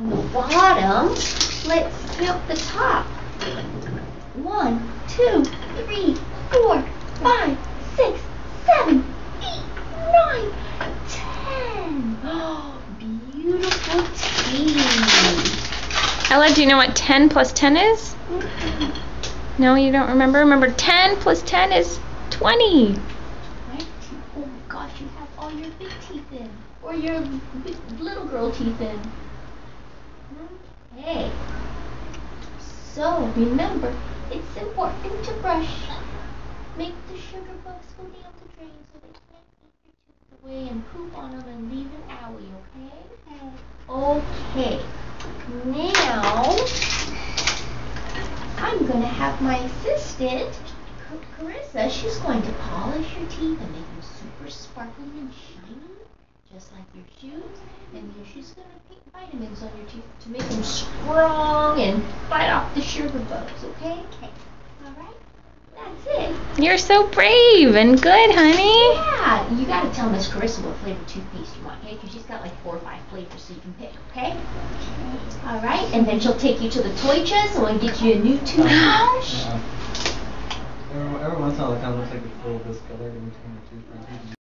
bottom, let's snip the top. One, two, three, four, five, six, seven, eight, nine, ten. Oh, Beautiful teeth. Ella, do you know what 10 plus 10 is? Mm-hmm. No, you don't remember? Remember 10 plus 10 is 20. Right? Oh my gosh, you have all your big teeth in. Or your big little girl teeth in. Okay. So remember, it's important to brush. Make the sugar bugs go down the drain so they can't eat your tooth away and poop on them and leave an owie, okay? Okay. Now, I'm going to have my assistant, Ca- Carissa, she's going to polish your teeth and make them super sparkly and shiny, just like your shoes. And then she's going to paint vitamins on your teeth to make them strong and fight off the sugar bugs, okay? Okay. All right? That's it. You're so brave and good, honey. Yeah, you got to tell Miss Carissa what flavor toothpaste you want, okay? Because she's got like four or five flavors so you can pick, okay? All right, and then she'll take you to the toy chest and we'll get you a new toothbrush. Uh, yeah. Every, every once in a while, it kind of looks like it's a little discolored in between the toothbrushes.